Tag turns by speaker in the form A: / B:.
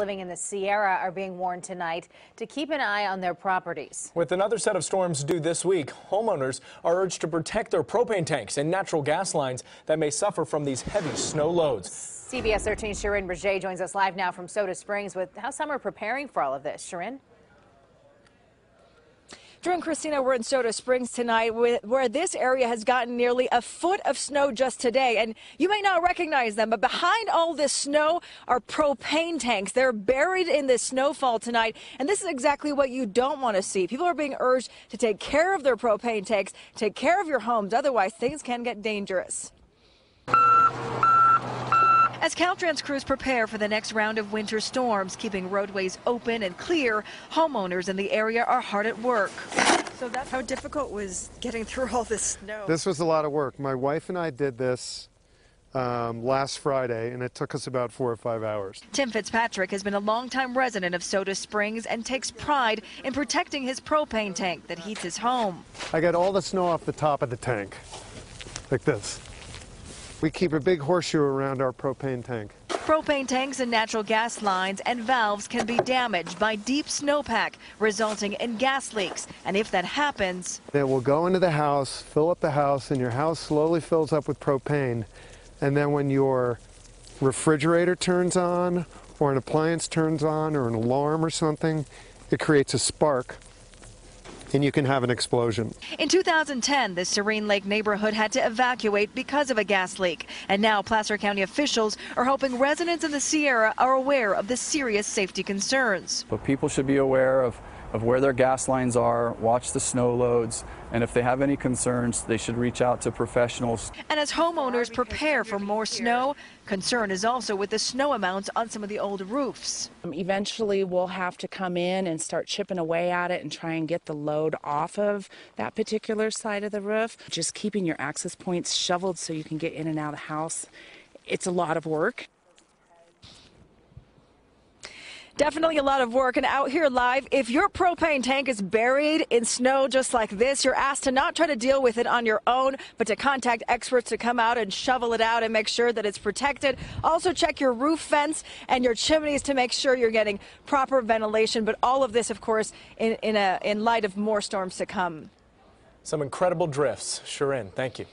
A: living in the Sierra are being warned tonight to keep an eye on their properties.
B: With another set of storms due this week, homeowners are urged to protect their propane tanks and natural gas lines that may suffer from these heavy snow loads.
A: CBS 13 Shirin Rajaee joins us live now from Soda Springs with how some are preparing for all of this. Shirin?
C: Drew and Christina, we're in Soda Springs tonight, where this area has gotten nearly a foot of snow just today. And you may not recognize them, but behind all this snow are propane tanks. They're buried in this snowfall tonight. And this is exactly what you don't want to see. People are being urged to take care of their propane tanks, take care of your homes. Otherwise, things can get dangerous. As Caltrans crews prepare for the next round of winter storms, keeping roadways open and clear, homeowners in the area are hard at work. So that's how difficult was getting through all this snow.
D: This was a lot of work. My wife and I did this um, last Friday, and it took us about four or five hours.
C: Tim Fitzpatrick has been a longtime resident of Soda Springs and takes pride in protecting his propane tank that heats his home.
D: I got all the snow off the top of the tank, like this. We keep a big horseshoe around our propane tank.
C: Propane tanks and natural gas lines and valves can be damaged by deep snowpack, resulting in gas leaks. And if that happens,
D: it will go into the house, fill up the house, and your house slowly fills up with propane. And then when your refrigerator turns on, or an appliance turns on, or an alarm or something, it creates a spark and you can have an explosion.
C: In 2010, the Serene Lake neighborhood had to evacuate because of a gas leak. And now Placer County officials are hoping residents in the Sierra are aware of the serious safety concerns.
E: But people should be aware of of where their gas lines are, watch the snow loads, and if they have any concerns, they should reach out to professionals.
C: And as homeowners prepare for more snow, concern is also with the snow amounts on some of the old roofs.
F: Um, eventually, we'll have to come in and start chipping away at it and try and get the load off of that particular side of the roof. Just keeping your access points shoveled so you can get in and out of the house. It's a lot of work.
C: Definitely a lot of work. And out here live, if your propane tank is buried in snow just like this, you're asked to not try to deal with it on your own, but to contact experts to come out and shovel it out and make sure that it's protected. Also, check your roof vents and your chimneys to make sure you're getting proper ventilation. But all of this, of course, in, in, a, in light of more storms to come.
B: Some incredible drifts. Sharon, thank you.